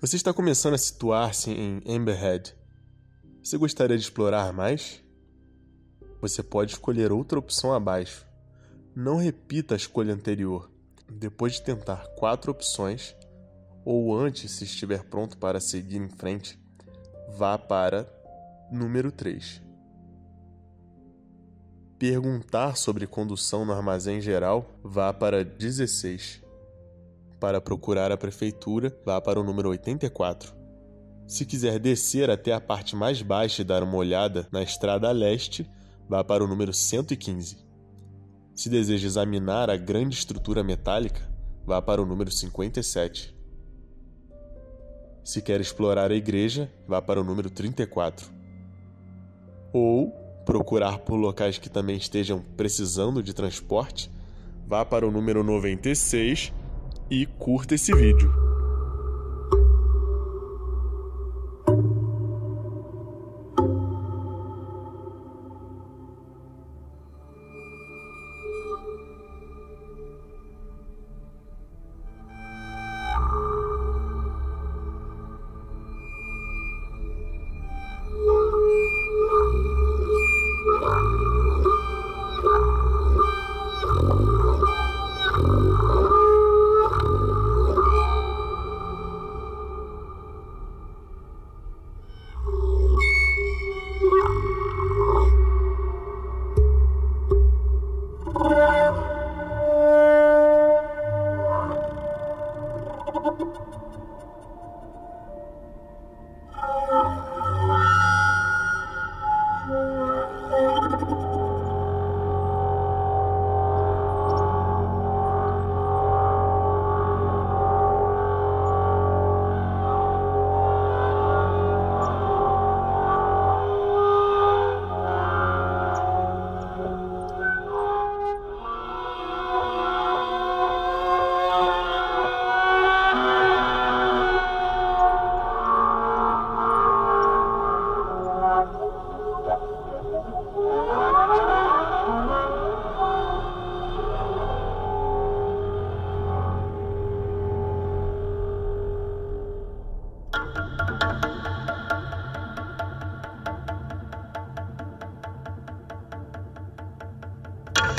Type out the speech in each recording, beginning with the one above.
Você está começando a situar-se em Amberhead. Você gostaria de explorar mais? Você pode escolher outra opção abaixo. Não repita a escolha anterior. Depois de tentar quatro opções, ou antes, se estiver pronto para seguir em frente, vá para número 3. Perguntar sobre condução no armazém geral, vá para 16. Para procurar a prefeitura, vá para o número 84. Se quiser descer até a parte mais baixa e dar uma olhada na estrada a leste, vá para o número 115. Se deseja examinar a grande estrutura metálica, vá para o número 57. Se quer explorar a igreja, vá para o número 34. Ou procurar por locais que também estejam precisando de transporte, vá para o número 96 e curta esse vídeo.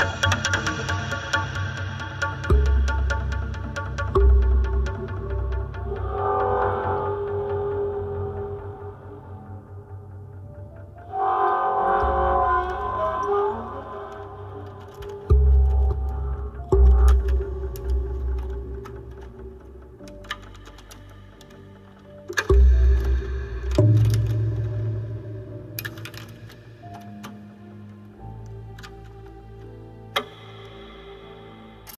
you